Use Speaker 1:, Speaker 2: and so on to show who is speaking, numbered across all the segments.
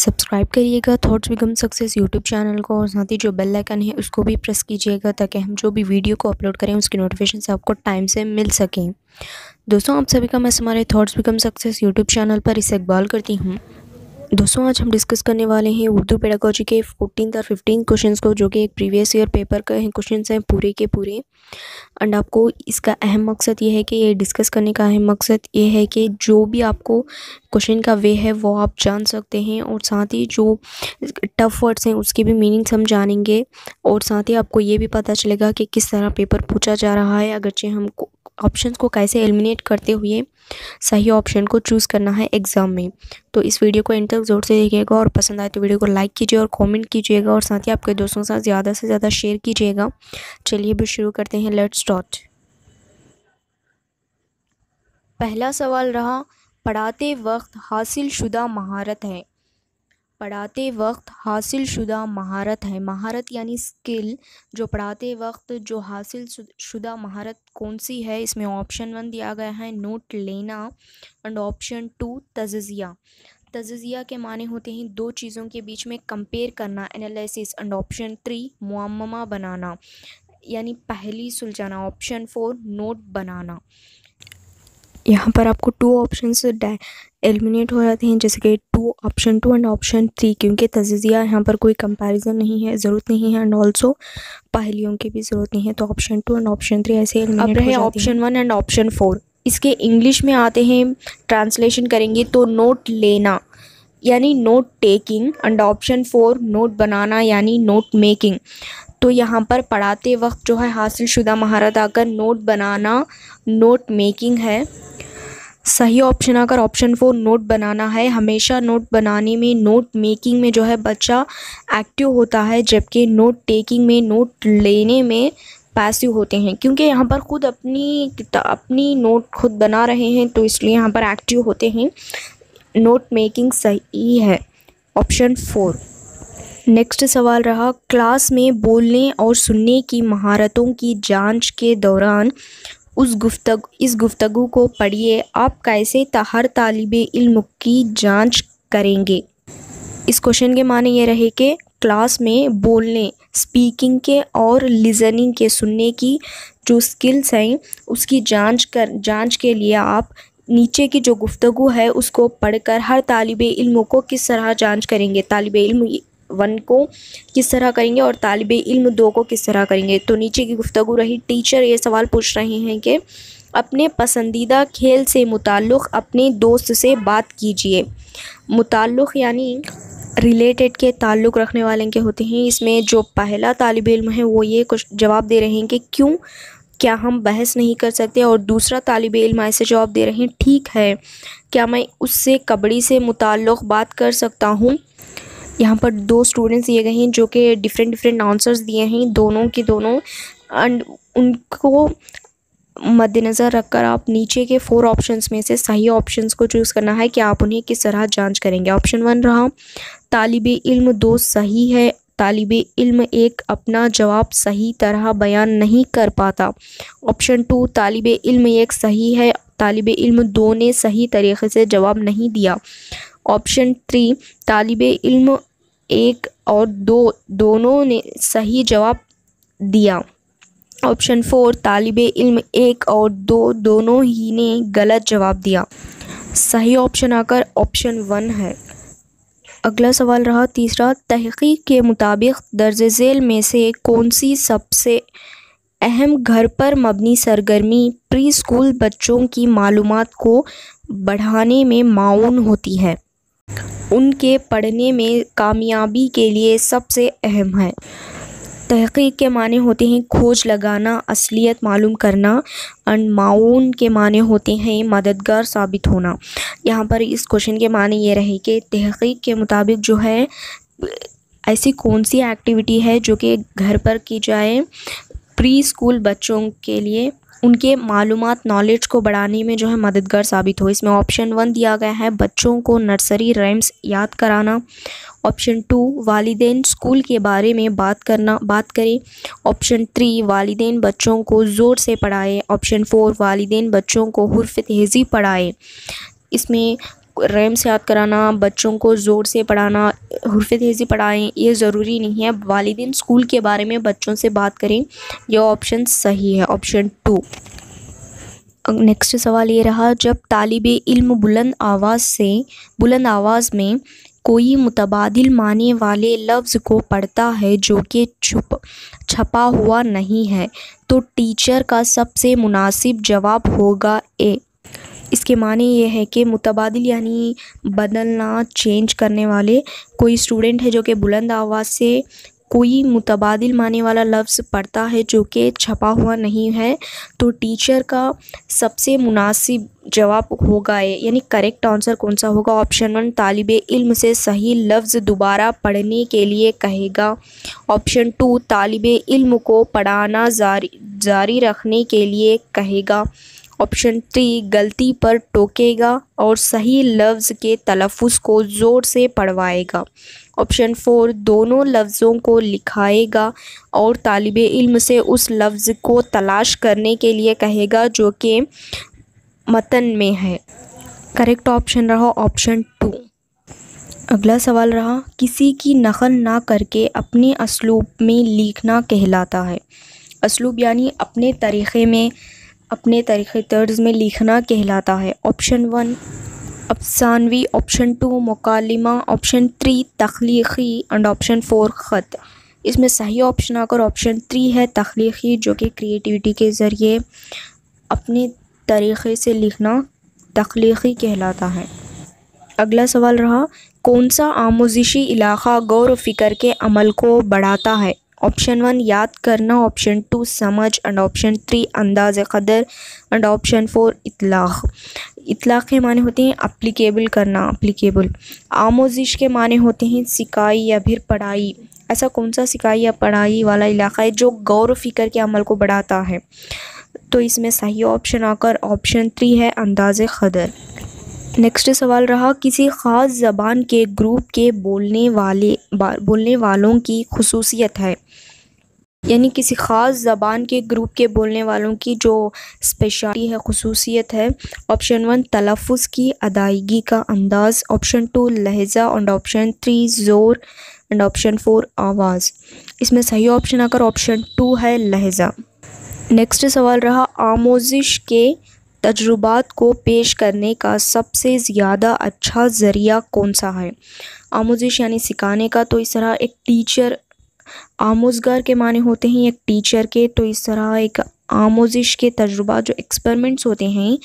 Speaker 1: Subscribe करिएगा, thoughts become success YouTube channel को और साथ ही जो बेल आइकन है उसको भी प्रेस कीजिएगा ताकि हम जो भी वीडियो को अपलोड करें उसकी नोटिफिकेशन आपको टाइम से मिल सकें। दोस्तों, आप सभी का मैं, हमारे thoughts become success YouTube channel पर इसे इकबाल करती हूँ। दोस्तों, आज हम डिस्कस करने वाले हैं उर्दू पेडागोजी के फोर्टीन और फिफ्टीन क्वेश्चंस को, जो कि एक प्रीवियस ईयर पेपर का क्वेश्चंस हैं पूरे के पूरे। एंड आपको इसका अहम मकसद ये है कि ये डिस्कस करने का अहम मकसद ये है कि जो भी आपको क्वेश्चन का वे है, वो आप जान सकते हैं और साथ ही जो टफ़ वर्ड्स हैं, उसकी भी मीनिंग्स हम जानेंगे। और साथ ही आपको ये भी पता चलेगा कि किस तरह पेपर पूछा जा रहा है, अगरचे हम ऑप्शंस को कैसे एलिमिनेट करते हुए सही ऑप्शन को चूज़ करना है एग्ज़ाम में। तो इस वीडियो को इन तक ज़ोर से देखिएगा और पसंद आए तो वीडियो को लाइक कीजिए और कमेंट कीजिएगा और साथ ही आपके दोस्तों के साथ ज़्यादा से ज़्यादा शेयर कीजिएगा। चलिए भी शुरू करते हैं लेट स्टार्ट पहला सवाल रहा, पढ़ाते वक्त हासिल शुदा महारत है। पढ़ाते वक्त हासिल शुदा महारत है। महारत यानी स्किल जो पढ़ाते वक्त जो हासिल शुदा महारत कौन सी है? इसमें ऑप्शन वन दिया गया है नोट लेना एंड ऑप्शन टू तजिया तजिया के माने होते हैं दो चीज़ों के बीच में कंपेयर करना एनालिसिस एंड ऑप्शन थ्री मुआमा बनाना, यानी पहली सुलझाना ऑप्शन फोर नोट बनाना। यहाँ पर आपको टू ऑप्शन एलिमिनेट हो जाते हैं जैसे कि two option two and option three क्योंकि तजिया यहाँ पर कोई कंपैरिजन नहीं है ज़रूरत नहीं है एंड ऑल्सो पहलियों की भी ज़रूरत नहीं है तो option two and option three ऐसे अब रहे option one and option four इसके इंग्लिश में आते हैं ट्रांसलेशन करेंगे तो नोट लेना यानी note taking and option four note बनाना यानी नोट मेकिंग तो यहाँ पर पढ़ाते वक्त जो है हासिल शुदा महारत आकर नोट बनाना, नोट मेकिंग है। सही ऑप्शन आकर ऑप्शन फोर नोट बनाना है, हमेशा नोट बनाने में, नोट मेकिंग में जो है बच्चा एक्टिव होता है, जबकि नोट टेकिंग में, नोट लेने में पैसिव होते हैं। क्योंकि यहाँ पर ख़ुद अपनी अपनी नोट खुद बना रहे हैं तो इसलिए यहाँ पर एक्टिव होते हैं। नोट मेकिंग सही है, ऑप्शन फोर। नेक्स्ट सवाल रहा क्लास में बोलने और सुनने की महारतों की जाँच के दौरान उस गुफ्तग, इस गुफ्तगु को पढ़िए, आप कैसे हर तालिब इल्म की जाँच करेंगे? इस क्वेश्चन के माने ये रहे कि क्लास में बोलने स्पीकिंग के और लिजनिंग के सुनने की जो स्किल्स हैं, उसकी जाँच कर, जाँच के लिए आप नीचे की जो गुफ्तगु है, उसको पढ़कर हर तालिब इल्म को किस तरह जाँच करेंगे? तालिब इल्म वन को किस तरह करेंगे और तालब इल्म दो को किस तरह करेंगे? तो नीचे की गुफ्तु रही, टीचर ये सवाल पूछ रहे हैं कि अपने पसंदीदा खेल से मुताल्लुक़ अपने दोस्त से बात कीजिए। मुताल्लुक़ यानी रिलेटेड के ताल्लुक़ रखने वाले के होते हैं। इसमें जो पहला तालब इल्म है, वो ये कुछ जवाब दे रहे हैं कि क्यों, क्या हम बहस नहीं कर सकते? और दूसरा तालब इल्म ऐसे जवाब दे रहे हैं, ठीक है, क्या मैं उससे कबड्डी से मुताल्लुक़ बात कर सकता हूँ? यहाँ पर दो स्टूडेंट्स दिए गए हैं जो कि डिफरेंट डिफरेंट आंसर्स दिए हैं दोनों के दोनों। एंड उनको मद्देनज़र रखकर आप नीचे के फोर ऑप्शंस में से सही ऑप्शंस को चूज़ करना है कि आप उन्हें किस तरह जाँच करेंगे। ऑप्शन वन रहा, तालिब इल्म दो सही है। तालिब इल्म एक अपना जवाब सही तरह बयान नहीं कर पाता। ऑप्शन टू तालिब इल्म एक सही है। तालिब इल्म दो ने सही तरीके से जवाब नहीं दिया। ऑप्शन थ्री तालिब इल्म एक और दो, दोनों ने सही जवाब दिया। ऑप्शन फोर, तालिब इल्म एक और दो, दोनों ही ने गलत जवाब दिया। सही ऑप्शन आकर ऑप्शन वन है। अगला सवाल रहा, तीसरा, तहकीक के मुताबिक दर्ज झेल में से कौन सी सबसे अहम घर पर मबनी सरगर्मी प्री स्कूल बच्चों की मालूम को बढ़ाने में माउन होती है? उनके पढ़ने में कामयाबी के लिए सबसे अहम है। तहकीक के माने होते हैं खोज लगाना, असलियत मालूम करना, एंड माउन के माने होते हैं मददगार साबित होना। यहाँ पर इस क्वेश्चन के माने ये रहे कि तहकीक के मुताबिक जो है, ऐसी कौन सी एक्टिविटी है जो कि घर पर की जाए प्री स्कूल बच्चों के लिए उनके मालूम नॉलेज को बढ़ाने में जो है मददगार साबित हो इसमें ऑप्शन वन दिया गया है, बच्चों को नर्सरी रैम्स याद कराना। ऑप्शन टू वालदेन स्कूल के बारे में बात करना, बात करें। ऑप्शन थ्री वालदेन बच्चों को ज़ोर से पढ़ाए। ऑप्शन फोर वालदेन बच्चों को हरफ तेज़ी पढ़ाए। इसमें रैम से याद कराना, बच्चों को ज़ोर से पढ़ाना हरफ तेज़ी पढ़ाएँ, ये ज़रूरी नहीं है। वालदेन स्कूल के बारे में बच्चों से बात करें, यह ऑप्शन सही है। Option to. नेक्स्ट सवाल ये रहा, जब तालिब इल्म बुलंद आवाज़ से, बुलंद आवाज़ में कोई मुतबादिल माने वाले लफ्ज़ को पढ़ता है जो कि छुप, छपा हुआ नहीं है तो टीचर का सबसे मुनासिब जवाब होगा ए। इसके माने ये है कि मुतबादिल यानी बदलना चेंज करने वाले कोई स्टूडेंट है जो कि बुलंद आवाज़ से कोई मुतबादिल माने वाला लफ्ज़ पढ़ता है जो कि छपा हुआ नहीं है तो टीचर का सबसे मुनासिब जवाब होगा ये, यानी करेक्ट आंसर कौन सा होगा? ऑप्शन वन तालिब इल्म से सही लफ्ज़ दोबारा पढ़ने के लिए कहेगा। ऑप्शन टू तालिब इल्म को पढ़ाना जारी जारी रखने के लिए कहेगा। ऑप्शन थ्री गलती पर टोकेगा और सही लफ्ज़ के तलफ़ को ज़ोर से पढ़वाएगा। ऑप्शन फोर दोनों लफ्ज़ों को लिखाएगा और तालब इल्म से उस लफ्ज़ को तलाश करने के लिए कहेगा जो कि मतन में है। करेक्ट ऑप्शन रहा ऑप्शन टू अगला सवाल रहा, किसी की नकल ना करके अपने असलूब में लिखना कहलाता है। असलूब यानी अपने तरीक़े में अपने तरीक़े तर्ज में लिखना कहलाता है। ऑप्शन वन, अफसानवी। ऑप्शन टू, मुकालिमा। ऑप्शन थ्री, तख्लीक़ी। एंड ऑप्शन फोर ख़त। इसमें सही ऑप्शन आकर ऑप्शन थ्री है, तख्लीक़ी, जो कि क्रिएटिविटी के ज़रिए अपने तरीक़े से लिखना तख्लीक़ी कहलाता है। अगला सवाल रहा, कौन सा आमोजिशी इलाक़ा गौर व फ़िक्र के अमल को बढ़ाता है? ऑप्शन वन याद करना। ऑप्शन टू समझ। एंड ऑप्शन थ्री अंदाज कदर। एंड ऑप्शन फोर इतलाक़ इतलाक़ के माने होते हैं अप्लीकेबल करना। अप्लीकेबल आमोजिश के माने होते हैं सिकाई या फिर पढ़ाई। ऐसा कौन सा सिकाई या पढ़ाई वाला इलाका है जो गौर फ़िक्र के अमल को बढ़ाता है? तो इसमें सही ऑप्शन आकर ऑप्शन थ्री है, अंदाज कदर। नेक्स्ट सवाल रहा, किसी ख़ास ज़बान के ग्रुप के बोलने वाले बोलने वालों की खसूसियत है। यानी किसी ख़ास ज़बान के ग्रुप के बोलने वालों की जो स्पेशलिटी है, खसूसियत है ऑप्शन वन तलफ़ की अदायगी का अंदाज़ ऑप्शन टू लहजा एंड ऑप्शन थ्री ज़ोर एंड ऑप्शन फोर आवाज़। इसमें सही ऑप्शन आकर ऑप्शन टू है, लहजा। नेक्स्ट सवाल रहा, आमोजिश के तजुर्बात को पेश करने का सबसे ज़्यादा अच्छा ज़रिया कौन सा है? आमोजिश यानी सिखाने का तो इस तरह एक टीचर आमोजगार के माने होते हैं एक टीचर के। तो इस तरह एक आमोजिश के तजुर्बा, जो एक्सपेरिमेंट्स होते हैं,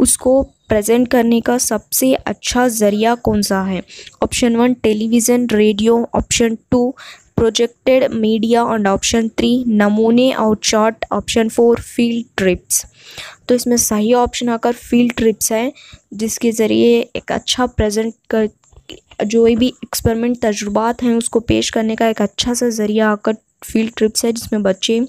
Speaker 1: उसको प्रेजेंट करने का सबसे अच्छा ज़रिया कौन सा है? Option one television radio option two projected media and option three नमूने और chart option four field trips तो इसमें सही ऑप्शन आकर फ़ील्ड ट्रिप्स है, जिसके ज़रिए एक अच्छा प्रेजेंट कर जो भी एक्सपेरिमेंट तजुर्बात हैं, उसको पेश करने का एक अच्छा सा ज़रिया आकर फ़ील्ड ट्रिप्स है, जिसमें बच्चे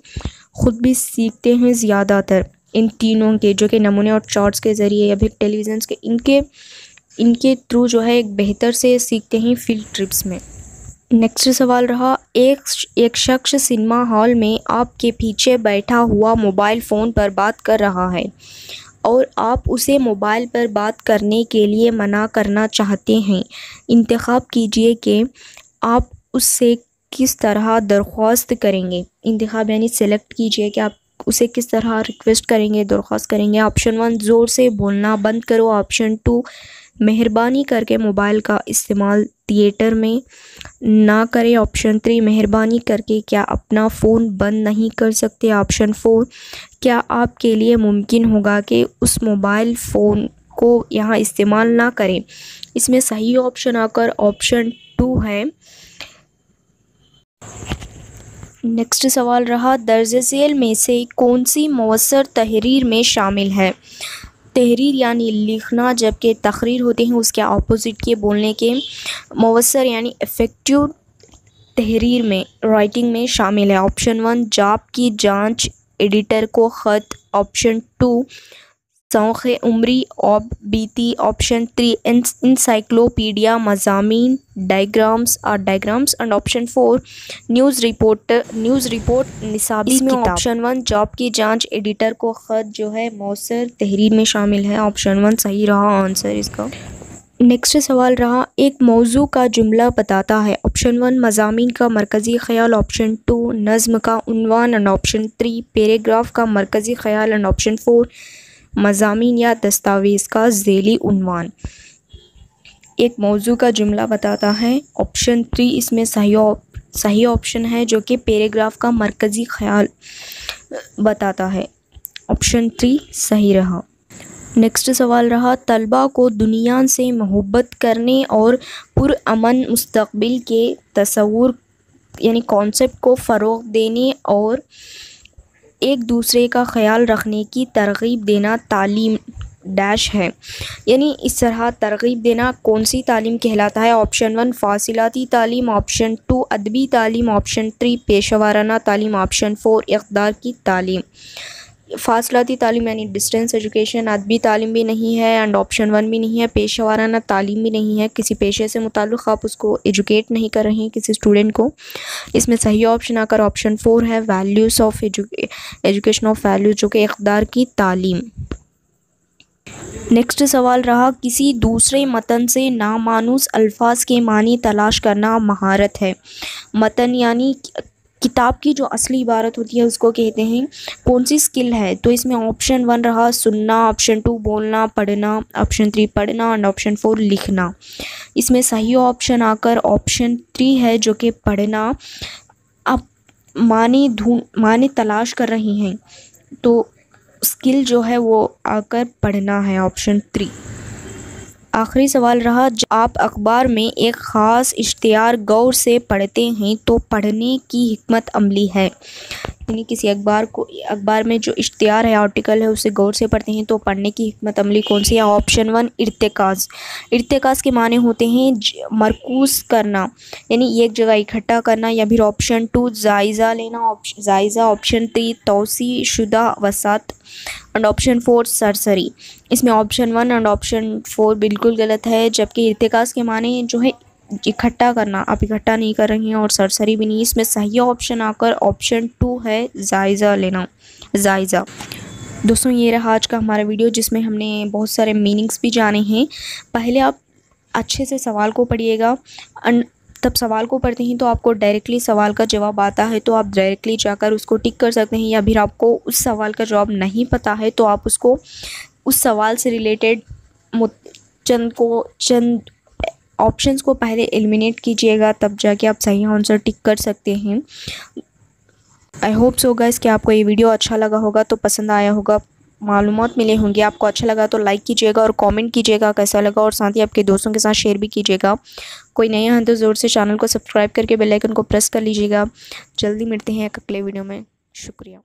Speaker 1: ख़ुद भी सीखते हैं ज़्यादातर। इन तीनों के, जो कि नमूने और चार्ट्स के ज़रिए या फिर टेलीविज़न के, इनके इनके थ्रू जो है एक बेहतर से सीखते हैं फ़ील्ड ट्रिप्स में। नेक्स्ट सवाल रहा, एक एक शख्स सिनेमा हॉल में आपके पीछे बैठा हुआ मोबाइल फ़ोन पर बात कर रहा है। और आप उसे मोबाइल पर बात करने के लिए मना करना चाहते हैं। इंतखब कीजिए कि आप उससे किस तरह दरख्वास्त करेंगे। इंतखब यानी सेलेक्ट कीजिए कि आप उसे किस तरह रिक्वेस्ट करेंगे, दरख्वास्त करेंगे। ऑप्शन वन ज़ोर से बोलना बंद करो। ऑप्शन टू मेहरबानी करके मोबाइल का इस्तेमाल थिएटर में ना करें ऑप्शन थ्री मेहरबानी करके क्या अपना फ़ोन बंद नहीं कर सकते? ऑप्शन फोर क्या आपके लिए मुमकिन होगा कि उस मोबाइल फ़ोन को यहाँ इस्तेमाल ना करें? इसमें सही ऑप्शन आकर ऑप्शन टू है। नेक्स्ट सवाल रहा, दर्ज झेल में से कौन सी मवसर तहरीर में शामिल है? तहरीर यानी लिखना जबकि तकरीर होते हैं, उसके अपोज़िट के बोलने के मवसर यानी इफ़ेक्टिव तहरीर में राइटिंग में शामिल है। ऑप्शन वन जाप की जाँच एडिटर को ख़त। ऑप्शन टू सौख उम्री ऑब बीती ऑप्शन थ्री इंसाइक्लोपीडिया मजामी डायग्राम्स और diagrams and option four news reporter news report निसाबी में ऑप्शन वन जॉब की जाँच एडिटर को ख़त जो है मौसर तहरीर में शामिल है ऑप्शन वन सही रहा आंसर इसका। नेक्स्ट सवाल रहा एक मौजू का जुमला बताता है ऑप्शन वन मजामी का मरकज़ी ख्याल ऑप्शन टू नज़म का उनवान एंड ऑप्शन थ्री पैराग्राफ का मरकज़ी ख्याल एंड ऑप्शन फोर मजामी या दस्तावेज़ का झेली उनवान। एक मौजू का जुमला बताता है, ऑप्शन थ्री इसमें सही सही ऑप्शन है जो कि पैराग्राफ का मरकज़ी ख्याल बताता है। ऑप्शन थ्री सही रहा। नेक्स्ट सवाल रहा, तलबा को दुनिया से मोहब्बत करने और पुरअमन मुस्तबिल के तस्वूर, यानी कॉन्सेप्ट को फ़रोग देने और एक दूसरे का ख्याल रखने की तरगीब देना तालीम डैश है। यानी इस तरह तरगीब देना कौन सी तालीम कहलाता है? ऑप्शन वन, फासिलाती तालीम। ऑप्शन टू, अदबी तालीम। ऑप्शन थ्री, पेशवाराना तालीम। ऑप्शन फोर, इकदार की तालीम। फासलाती तालीम, यानी डिस्टेंस एजुकेशन अदबी तालीम भी नहीं है एंड ऑप्शन वन भी नहीं है पेशा वाराना तालीम भी नहीं है, किसी पेशे से मुतल आप उसको एजुकेट नहीं कर रहे हैं किसी स्टूडेंट को। इसमें सही ऑप्शन आकर ऑप्शन फोर है values of education of values जो कि इकदार की तालीम। नेक्स्ट सवाल रहा, किसी दूसरे मतन से नामानूस अल्फाज के मानी तलाश करना महारत है। मतन यानी किताब की जो असली इबारत होती है, उसको कहते हैं कौन सी स्किल है? तो इसमें ऑप्शन वन रहा, सुनना ऑप्शन टू बोलना, पढ़ना ऑप्शन थ्री पढ़ना एंड ऑप्शन फोर लिखना। इसमें सही ऑप्शन आकर ऑप्शन थ्री है जो कि पढ़ना। अब माने ढूंढ माने तलाश कर रही हैं तो स्किल जो है वो आकर पढ़ना है ऑप्शन थ्री आखिरी सवाल रहा, जब आप अखबार में एक ख़ास इश्तहार गौर से पढ़ते हैं तो पढ़ने की हमत अमली है। यानी किसी अखबार को, अखबार में जो इश्तिहार है आर्टिकल है, उसे गौर से पढ़ते हैं तो पढ़ने की हमत अमली कौन सी है? Option one इर्तकाज़। इर्तकाज़ के माने होते हैं मरकूज़ करना, यानी एक जगह इकट्ठा करना, या फिर ऑप्शन टू जायज़ा लेना जायज़ा ऑप्शन थ्री तोसी, शुदा, वसात एंड ऑप्शन फोर सरसरी। इसमें option one and option four बिल्कुल गलत है, जबकि इर्तकाज़ के माने जो है इकट्ठा करना, आप इकट्ठा नहीं कर रही हैं और सरसरी भी नहीं। इसमें सही ऑप्शन आकर ऑप्शन टू है जायज़ा लेना, जायज़ा। दोस्तों, ये रहा आज का हमारा वीडियो जिसमें हमने बहुत सारे मीनिंग्स भी जाने हैं। पहले आप अच्छे से सवाल को पढ़िएगा। तब सवाल को पढ़ते हैं तो आपको डायरेक्टली सवाल का जवाब आता है तो आप डायरेक्टली जाकर उसको टिक कर सकते हैं। या फिर आपको उस सवाल का जवाब नहीं पता है तो आप उसको उस सवाल से रिलेटेड चंद को, चंद ऑप्शंस को पहले एलिमिनेट कीजिएगा, तब जाके आप सही आंसर टिक कर सकते हैं। आई होप सो गाइस कि आपको ये वीडियो अच्छा लगा होगा तो पसंद आया होगा मालूम मिले होंगे। आपको अच्छा लगा तो लाइक कीजिएगा और कमेंट कीजिएगा, कैसा लगा और साथ ही आपके दोस्तों के साथ शेयर भी कीजिएगा। कोई नया है तो ज़ोर से चैनल को सब्सक्राइब करके बेल आइकन को प्रेस कर लीजिएगा। जल्दी मिलते हैं एक अगले वीडियो में। शुक्रिया।